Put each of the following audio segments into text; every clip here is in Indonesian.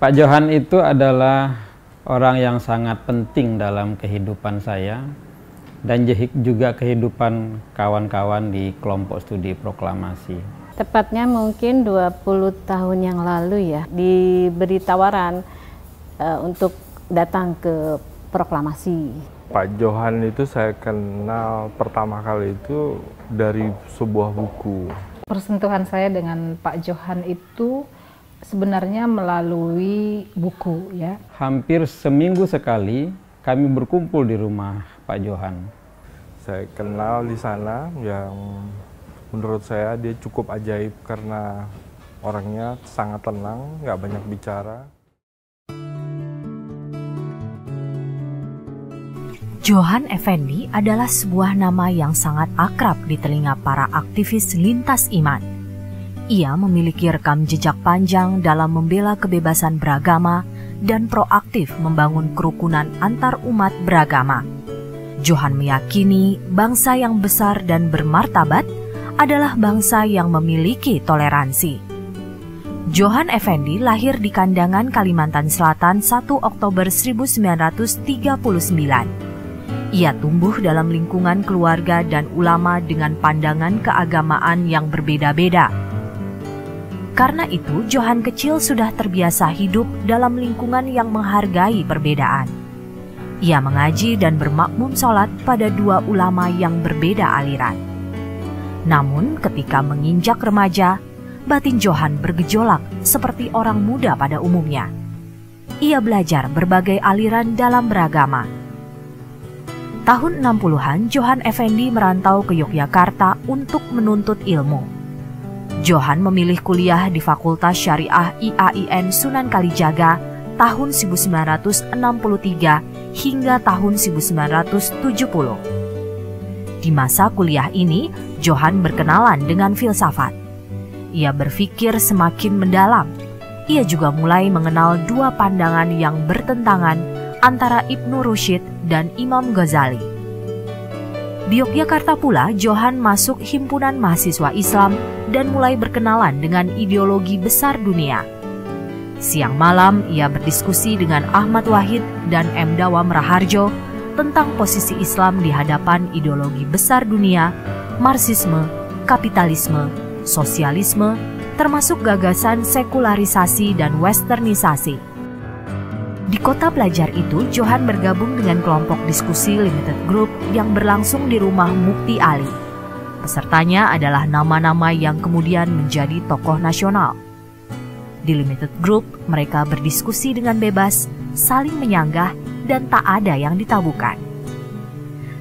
Pak Johan itu adalah orang yang sangat penting dalam kehidupan saya dan juga kehidupan kawan-kawan di kelompok studi proklamasi. Tepatnya mungkin 20 tahun yang lalu ya, diberi tawaran uh, untuk datang ke proklamasi. Pak Johan itu saya kenal pertama kali itu dari sebuah buku. Persentuhan saya dengan Pak Johan itu sebenarnya melalui buku ya. Hampir seminggu sekali kami berkumpul di rumah Pak Johan. Saya kenal di sana yang menurut saya dia cukup ajaib karena orangnya sangat tenang, nggak banyak bicara. Johan Effendi adalah sebuah nama yang sangat akrab di telinga para aktivis lintas iman ia memiliki rekam jejak panjang dalam membela kebebasan beragama dan proaktif membangun kerukunan antar umat beragama. Johan meyakini bangsa yang besar dan bermartabat adalah bangsa yang memiliki toleransi. Johan Effendi lahir di Kandangan, Kalimantan Selatan 1 Oktober 1939. Ia tumbuh dalam lingkungan keluarga dan ulama dengan pandangan keagamaan yang berbeda-beda karena itu, Johan kecil sudah terbiasa hidup dalam lingkungan yang menghargai perbedaan. Ia mengaji dan bermakmum sholat pada dua ulama yang berbeda aliran. Namun ketika menginjak remaja, batin Johan bergejolak seperti orang muda pada umumnya. Ia belajar berbagai aliran dalam beragama. Tahun 60-an, Johan Effendi merantau ke Yogyakarta untuk menuntut ilmu. Johan memilih kuliah di Fakultas Syariah IAIN Sunan Kalijaga tahun 1963 hingga tahun 1970. Di masa kuliah ini, Johan berkenalan dengan filsafat. Ia berpikir semakin mendalam. Ia juga mulai mengenal dua pandangan yang bertentangan antara Ibnu Rushid dan Imam Ghazali. Di Yogyakarta pula, Johan masuk himpunan mahasiswa Islam dan mulai berkenalan dengan ideologi besar dunia. Siang malam, ia berdiskusi dengan Ahmad Wahid dan M. Dawam Raharjo tentang posisi Islam di hadapan ideologi besar dunia, Marxisme, kapitalisme, sosialisme, termasuk gagasan sekularisasi dan westernisasi. Di kota pelajar itu, Johan bergabung dengan kelompok diskusi limited group yang berlangsung di rumah Mukti Ali. Pesertanya adalah nama-nama yang kemudian menjadi tokoh nasional. Di limited group, mereka berdiskusi dengan bebas, saling menyanggah, dan tak ada yang ditabukan.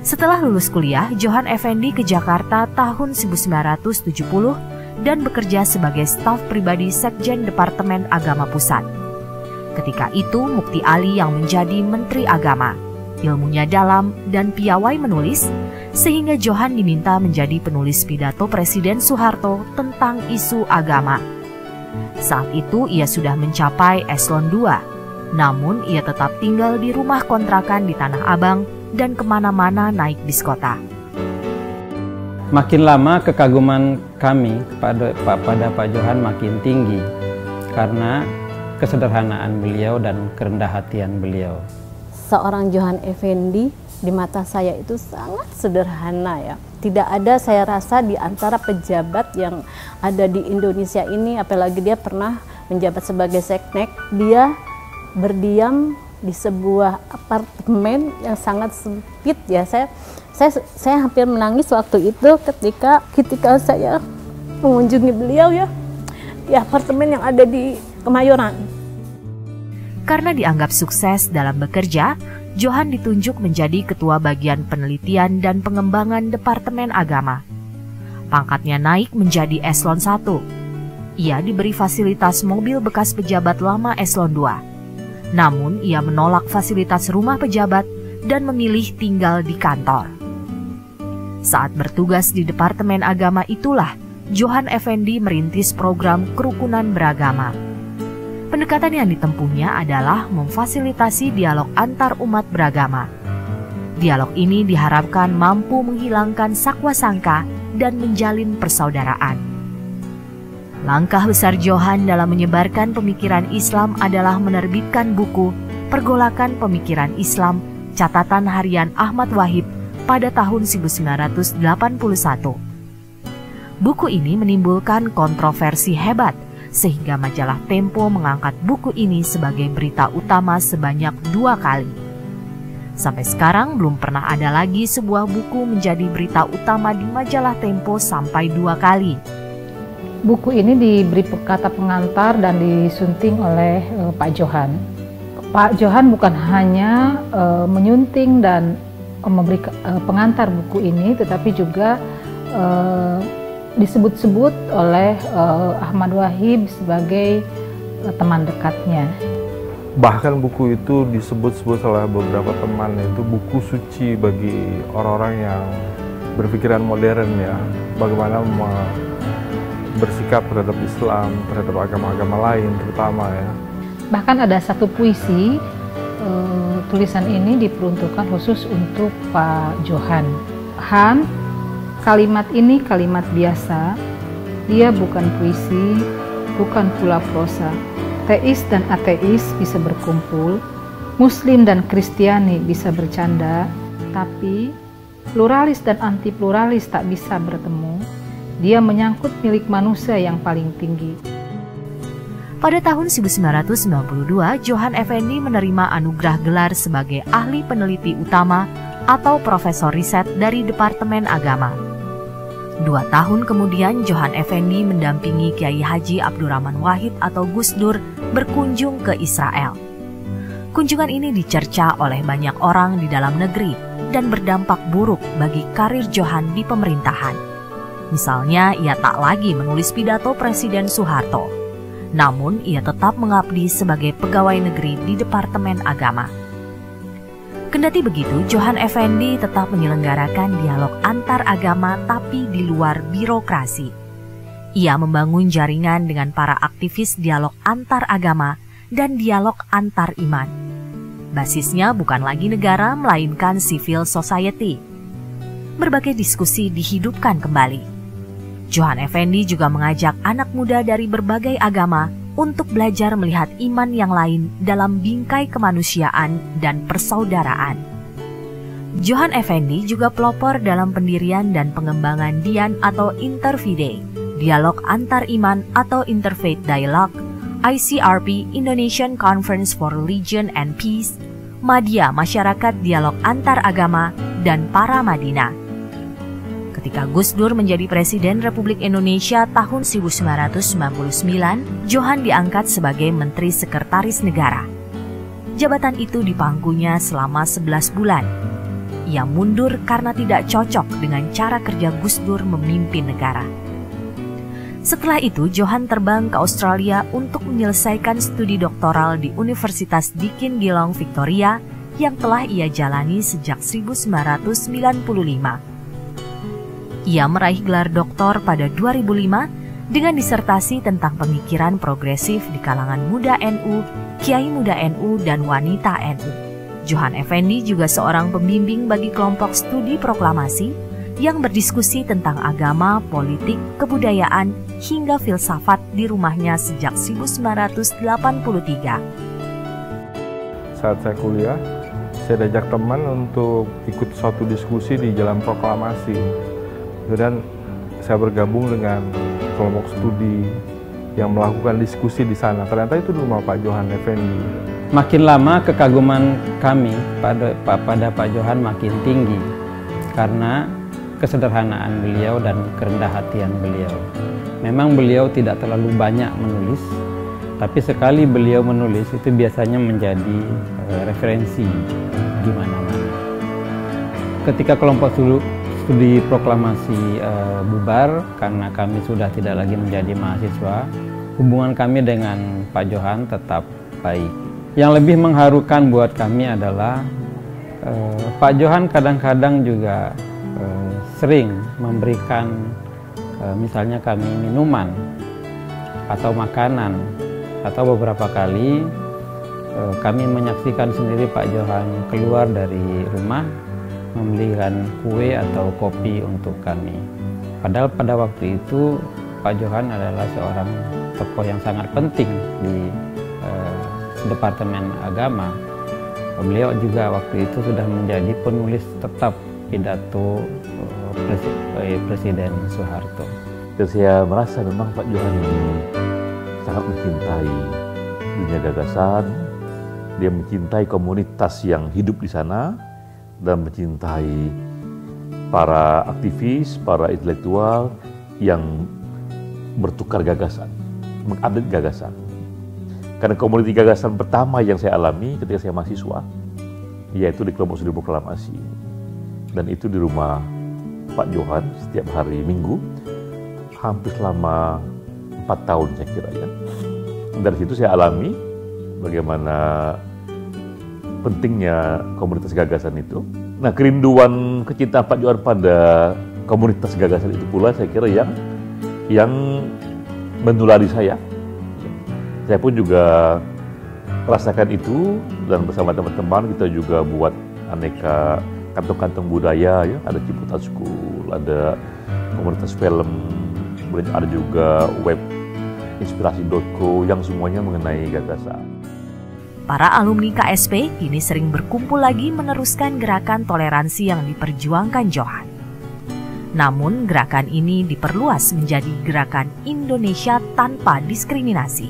Setelah lulus kuliah, Johan Effendi ke Jakarta tahun 1970 dan bekerja sebagai staf pribadi Sekjen Departemen Agama Pusat. Ketika itu Mukti Ali yang menjadi Menteri Agama. Ilmunya dalam dan piawai menulis, sehingga Johan diminta menjadi penulis pidato Presiden Soeharto tentang isu agama. Saat itu ia sudah mencapai eselon 2, namun ia tetap tinggal di rumah kontrakan di Tanah Abang dan ke mana-mana naik bis kota. Makin lama kekaguman kami pada, pada Pak Johan makin tinggi karena kesederhanaan beliau dan kerendah hatian beliau. Seorang Johan Effendi di mata saya itu sangat sederhana ya. Tidak ada saya rasa di antara pejabat yang ada di Indonesia ini, apalagi dia pernah menjabat sebagai seknek, dia berdiam di sebuah apartemen yang sangat sempit ya. Saya saya saya hampir menangis waktu itu ketika ketika saya mengunjungi beliau ya di apartemen yang ada di Kemayoran. Karena dianggap sukses dalam bekerja, Johan ditunjuk menjadi ketua bagian penelitian dan pengembangan Departemen Agama. Pangkatnya naik menjadi eselon 1. Ia diberi fasilitas mobil bekas pejabat lama eselon 2. Namun ia menolak fasilitas rumah pejabat dan memilih tinggal di kantor. Saat bertugas di Departemen Agama itulah Johan Effendi merintis program kerukunan beragama Pendekatan yang ditempuhnya adalah memfasilitasi dialog antar umat beragama. Dialog ini diharapkan mampu menghilangkan sakwa sangka dan menjalin persaudaraan. Langkah besar Johan dalam menyebarkan pemikiran Islam adalah menerbitkan buku Pergolakan Pemikiran Islam catatan harian Ahmad Wahid pada tahun 1981. Buku ini menimbulkan kontroversi hebat sehingga majalah Tempo mengangkat buku ini sebagai berita utama sebanyak dua kali. Sampai sekarang belum pernah ada lagi sebuah buku menjadi berita utama di majalah Tempo sampai dua kali. Buku ini diberi kata pengantar dan disunting oleh uh, Pak Johan. Pak Johan bukan hanya uh, menyunting dan uh, memberi uh, pengantar buku ini, tetapi juga uh, disebut-sebut oleh uh, Ahmad Wahib sebagai uh, teman dekatnya. Bahkan buku itu disebut-sebut oleh beberapa teman itu buku suci bagi orang-orang yang berpikiran modern ya. Bagaimana bersikap terhadap Islam, terhadap agama-agama lain terutama ya. Bahkan ada satu puisi uh, tulisan ini diperuntukkan khusus untuk Pak Johan. Han, kalimat ini kalimat biasa. Dia bukan puisi, bukan pula prosa. Teis dan ateis bisa berkumpul, Muslim dan Kristiani bisa bercanda, tapi pluralis dan anti pluralis tak bisa bertemu dia menyangkut milik manusia yang paling tinggi. Pada tahun 1992, Johan Effendi menerima anugerah gelar sebagai ahli peneliti utama atau profesor riset dari Departemen Agama. Dua tahun kemudian, Johan Effendi mendampingi Kiai Haji Abdurrahman Wahid atau Gus Dur berkunjung ke Israel. Kunjungan ini dicerca oleh banyak orang di dalam negeri dan berdampak buruk bagi karir Johan di pemerintahan. Misalnya, ia tak lagi menulis pidato Presiden Soeharto. Namun, ia tetap mengabdi sebagai pegawai negeri di Departemen Agama. Kendati begitu, Johan Effendi tetap menyelenggarakan dialog antar agama tapi di luar birokrasi. Ia membangun jaringan dengan para aktivis dialog antar agama dan dialog antar iman. Basisnya bukan lagi negara, melainkan civil society. Berbagai diskusi dihidupkan kembali Johan Effendi juga mengajak anak muda dari berbagai agama untuk belajar melihat iman yang lain dalam bingkai kemanusiaan dan persaudaraan. Johan Effendi juga pelopor dalam pendirian dan pengembangan DIAN atau Interfide, Dialog Antar Iman atau Interfaith Dialogue, ICRP Indonesian Conference for Religion and Peace, Madia Masyarakat Dialog Antar Agama, dan Para Madinah Ketika Gus Dur menjadi Presiden Republik Indonesia tahun 1999, Johan diangkat sebagai Menteri Sekretaris Negara. Jabatan itu dipangkunya selama 11 bulan. Ia mundur karena tidak cocok dengan cara kerja Gus Dur memimpin negara. Setelah itu, Johan terbang ke Australia untuk menyelesaikan studi doktoral di Universitas Deakin Geelong, Victoria yang telah ia jalani sejak 1995. Ia meraih gelar doktor pada 2005 dengan disertasi tentang pemikiran progresif di kalangan muda NU, kiai muda NU, dan wanita NU. Johan Effendi juga seorang pembimbing bagi kelompok studi proklamasi yang berdiskusi tentang agama, politik, kebudayaan, hingga filsafat di rumahnya sejak 1983. Saat saya kuliah, saya diajak teman untuk ikut suatu diskusi di Jalan Proklamasi kemudian saya bergabung dengan kelompok studi yang melakukan diskusi di sana. Ternyata itu rumah Pak Johan Effendi. Makin lama kekaguman kami pada, pada Pak Johan makin tinggi karena kesederhanaan beliau dan kerendah hatian beliau. Memang beliau tidak terlalu banyak menulis, tapi sekali beliau menulis itu biasanya menjadi uh, referensi di mana-mana. Ketika kelompok studi proklamasi uh, bubar karena kami sudah tidak lagi menjadi mahasiswa, hubungan kami dengan Pak Johan tetap baik. Yang lebih mengharukan buat kami adalah uh, Pak Johan kadang-kadang juga uh, sering memberikan uh, misalnya kami minuman atau makanan atau beberapa kali kami menyaksikan sendiri Pak Johan keluar dari rumah membelikan kue atau kopi untuk kami. Padahal pada waktu itu Pak Johan adalah seorang tokoh yang sangat penting di uh, Departemen Agama. Beliau juga waktu itu sudah menjadi penulis tetap pidato uh, Presiden Soeharto. Saya merasa memang Pak Johan ini sangat mencintai dunia gagasan, dia mencintai komunitas yang hidup di sana dan mencintai para aktivis, para intelektual yang bertukar gagasan, mengupdate gagasan. Karena komunitas gagasan pertama yang saya alami ketika saya mahasiswa, yaitu di kelompok studi proklamasi. Dan itu di rumah Pak Johan setiap hari Minggu, hampir selama empat tahun saya kira ya. Dari situ saya alami bagaimana pentingnya komunitas gagasan itu. Nah kerinduan kecintaan Pak Johan pada komunitas gagasan itu pula saya kira yang yang menulari saya. Saya pun juga rasakan itu dan bersama teman-teman kita juga buat aneka kantong-kantong budaya ya, ada Ciputat School, ada komunitas film, kemudian ada juga web inspirasi.co yang semuanya mengenai gagasan. Para alumni KSP kini sering berkumpul lagi meneruskan gerakan toleransi yang diperjuangkan Johan. Namun gerakan ini diperluas menjadi gerakan Indonesia tanpa diskriminasi.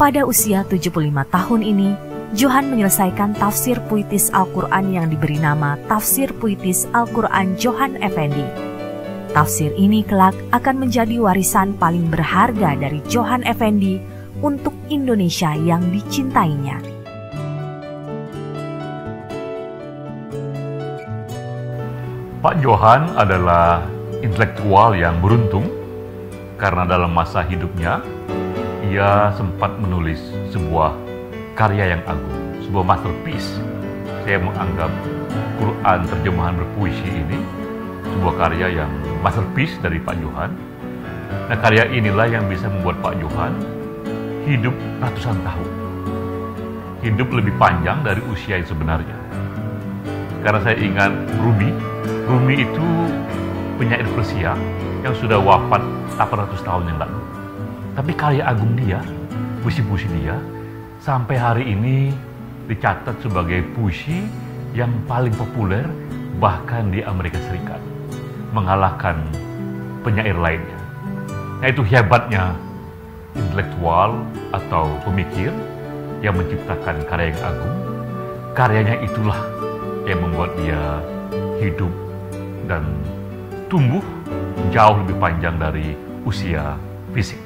Pada usia 75 tahun ini, Johan menyelesaikan tafsir puitis Al-Quran yang diberi nama Tafsir Puitis Al-Quran Johan Effendi. Tafsir ini kelak akan menjadi warisan paling berharga dari Johan Effendi untuk Indonesia yang dicintainya. Pak Johan adalah intelektual yang beruntung karena dalam masa hidupnya ia sempat menulis sebuah karya yang agung, sebuah masterpiece. Saya menganggap Quran terjemahan berpuisi ini sebuah karya yang masterpiece dari Pak Johan. Nah karya inilah yang bisa membuat Pak Johan hidup ratusan tahun. Hidup lebih panjang dari usia yang sebenarnya. Karena saya ingat Ruby, Rumi itu penyair Persia yang sudah wafat 800 tahun yang lalu. Tapi karya agung dia, puisi-puisi dia, sampai hari ini dicatat sebagai puisi yang paling populer bahkan di Amerika Serikat. Mengalahkan penyair lainnya. Nah itu hebatnya intelektual atau pemikir yang menciptakan karya yang agung. Karyanya itulah yang membuat dia hidup dan tumbuh jauh lebih panjang dari usia fisiknya.